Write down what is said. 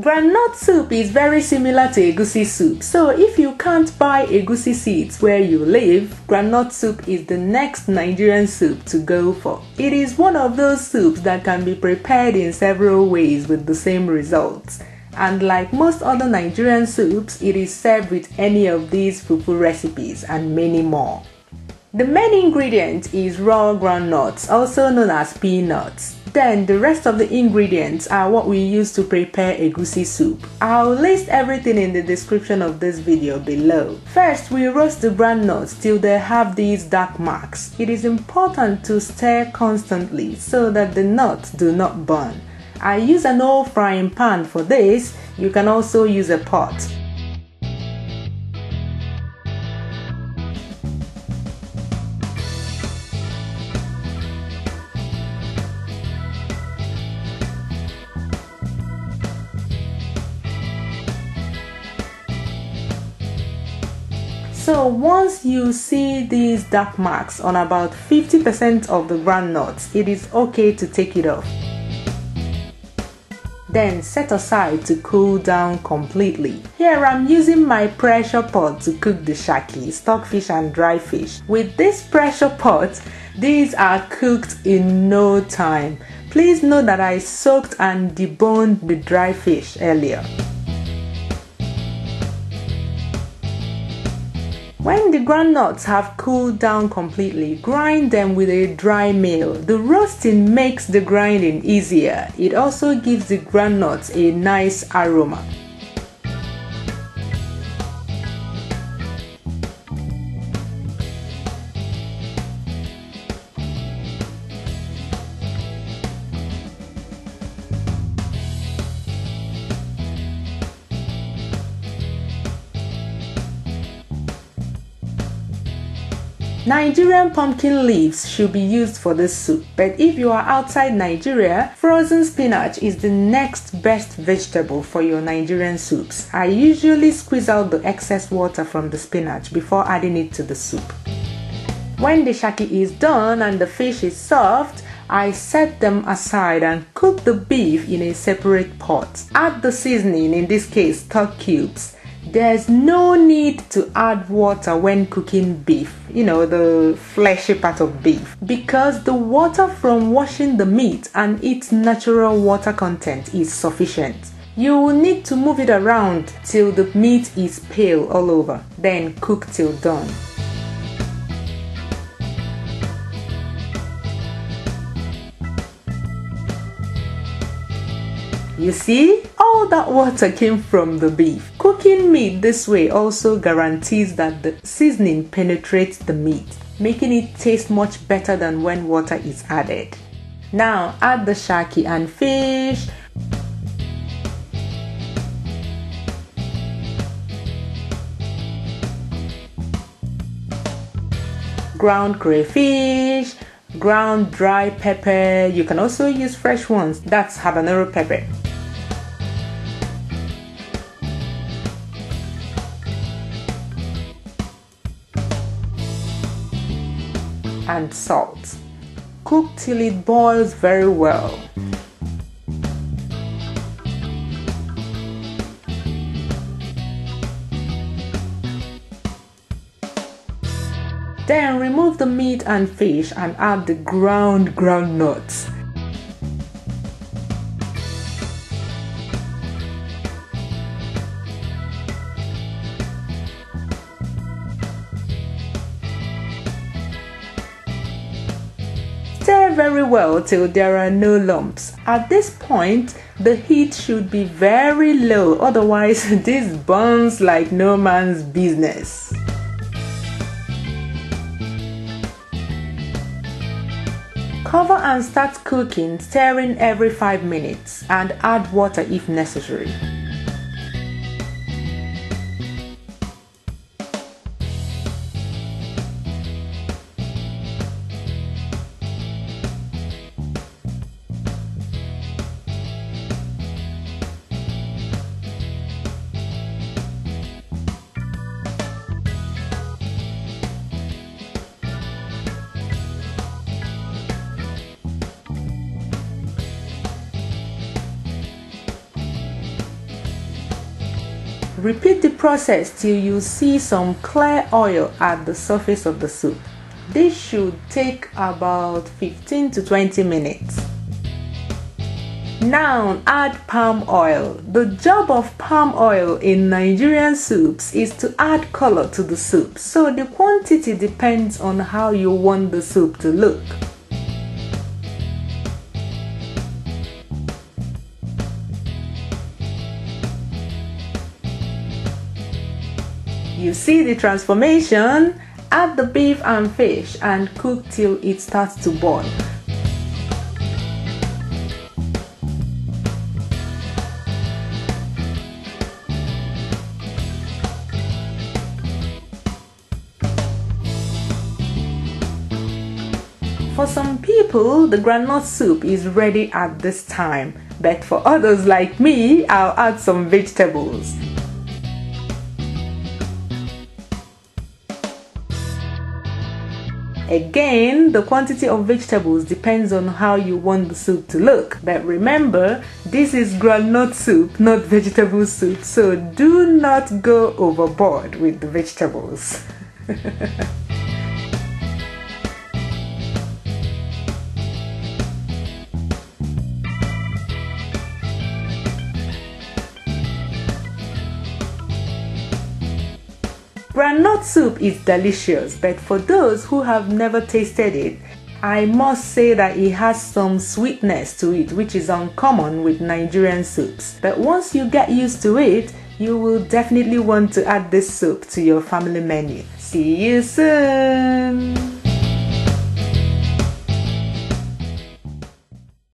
Groundnut soup is very similar to egusi soup, so if you can't buy egusi seeds where you live, groundnut soup is the next Nigerian soup to go for. It is one of those soups that can be prepared in several ways with the same results. And like most other Nigerian soups, it is served with any of these fufu recipes and many more. The main ingredient is raw groundnuts, also known as peanuts. Then the rest of the ingredients are what we use to prepare egusi soup. I'll list everything in the description of this video below. First, we roast the ground nuts till they have these dark marks. It is important to stir constantly so that the nuts do not burn. I use an old frying pan for this. You can also use a pot. So once you see these dark marks on about 50% of the ground nuts, it is okay to take it off. Then set aside to cool down completely. Here I'm using my pressure pot to cook the shaki, stockfish and dry fish. With this pressure pot, these are cooked in no time. Please note that I soaked and deboned the dry fish earlier. When the groundnuts have cooled down completely, grind them with a dry mill. The roasting makes the grinding easier. It also gives the groundnuts a nice aroma. Nigerian pumpkin leaves should be used for this soup, but if you are outside Nigeria, frozen spinach is the next best vegetable for your Nigerian soups. I usually squeeze out the excess water from the spinach before adding it to the soup. When the shaki is done and the fish is soft, I set them aside and cook the beef in a separate pot. Add the seasoning, in this case stock cubes, there's no need to add water when cooking beef, you know, the fleshy part of beef, because the water from washing the meat and its natural water content is sufficient. You will need to move it around till the meat is pale all over, then cook till done. You see, all that water came from the beef. Cooking meat this way also guarantees that the seasoning penetrates the meat, making it taste much better than when water is added. Now add the shaki and fish. Ground crayfish, ground dry pepper. You can also use fresh ones. That's habanero pepper. And salt. Cook till it boils very well. Then remove the meat and fish and add the ground ground Very well till there are no lumps. At this point, the heat should be very low, otherwise this burns like no man's business. Cover and start cooking, stirring every 5 minutes and add water if necessary. Repeat the process till you see some clear oil at the surface of the soup. This should take about 15 to 20 minutes. Now add palm oil. The job of palm oil in Nigerian soups is to add color to the soup, so the quantity depends on how you want the soup to look. You see the transformation? Add the beef and fish and cook till it starts to boil. For some people, the groundnut soup is ready at this time, but for others like me, I'll add some vegetables. Again, the quantity of vegetables depends on how you want the soup to look. But remember, this is groundnut soup, not vegetable soup, so do not go overboard with the vegetables. Groundnut soup is delicious, but for those who have never tasted it, I must say that it has some sweetness to it, which is uncommon with Nigerian soups. But once you get used to it, you will definitely want to add this soup to your family menu. See you soon!